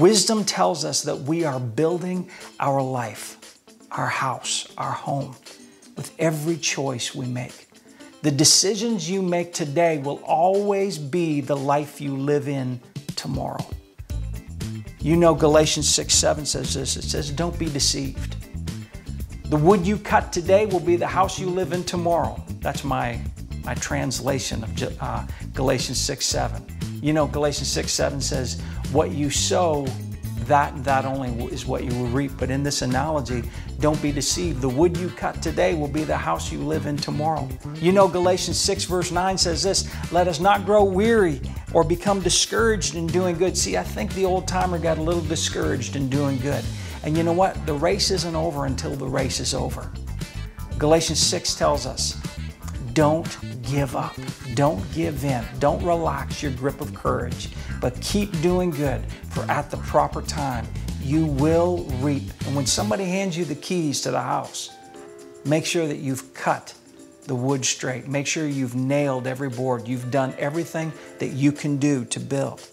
Wisdom tells us that we are building our life, our house, our home, with every choice we make. The decisions you make today will always be the life you live in tomorrow. You know, Galatians 6 7 says this it says, Don't be deceived. The wood you cut today will be the house you live in tomorrow. That's my, my translation of uh, Galatians 6 7. You know, Galatians 6 7 says, What you sow, that that only is what you will reap. But in this analogy, don't be deceived. The wood you cut today will be the house you live in tomorrow. You know, Galatians 6, verse 9 says this Let us not grow weary or become discouraged in doing good. See, I think the old timer got a little discouraged in doing good. And you know what? The race isn't over until the race is over. Galatians 6 tells us don't give up. Don't give in. Don't relax your grip of courage, but keep doing good, for at the proper time, you will reap. And when somebody hands you the keys to the house, make sure that you've cut the wood straight. Make sure you've nailed every board. You've done everything that you can do to build.